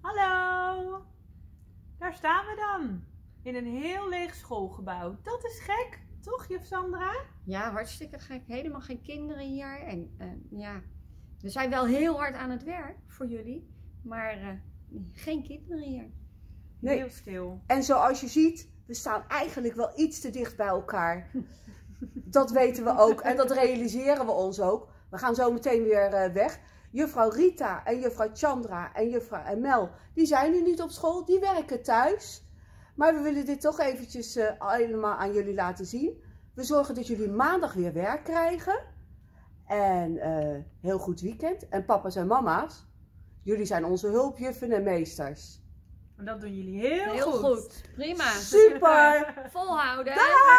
Hallo! Daar staan we dan. In een heel leeg schoolgebouw. Dat is gek, toch, juf Sandra? Ja, hartstikke gek. Helemaal geen kinderen hier. En eh, ja, we zijn wel heel hard aan het werk voor jullie. Maar eh, geen kinderen hier. Nee. Heel stil. En zoals je ziet, we staan eigenlijk wel iets te dicht bij elkaar. Dat weten we ook en dat realiseren we ons ook. We gaan zo meteen weer eh, weg. Juffrouw Rita en juffrouw Chandra en juffrouw Emel, die zijn nu niet op school, die werken thuis. Maar we willen dit toch eventjes eh, helemaal aan jullie laten zien. We zorgen dat jullie maandag weer werk krijgen. En eh, heel goed weekend. En papa's en mama's, jullie zijn onze hulpjuffen en meesters. En dat doen jullie heel, Heel goed. Prima. Super! Volhouden. Dag!